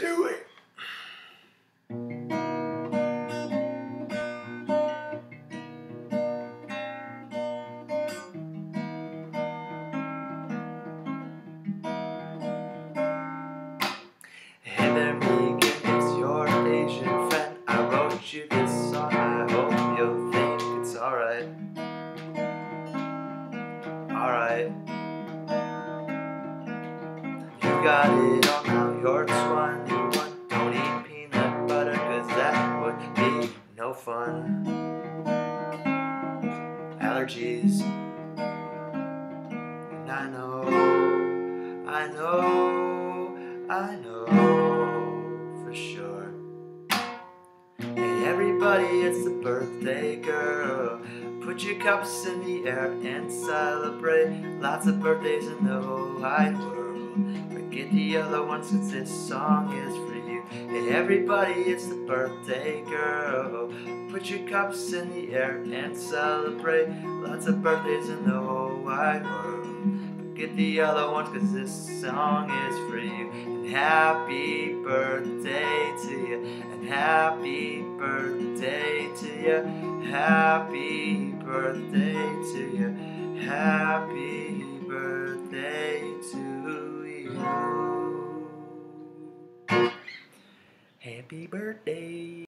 Do it. It's your Asian friend. I wrote you this song. I hope you'll think it's alright. Alright. You got it all now, you're 21. Fun. Allergies. And I know, I know, I know for sure. Hey, everybody, it's the birthday girl. Put your cups in the air and celebrate. Lots of birthdays in the whole wide world. Forget the other ones since this song is for you. Hey, everybody, it's the birthday girl. Put your cups in the air and celebrate. Lots of birthdays in the whole wide world. Forget the other ones, cause this song is for you. And happy birthday to you. And happy birthday to you. Happy birthday to you. Happy birthday to you. Happy birthday.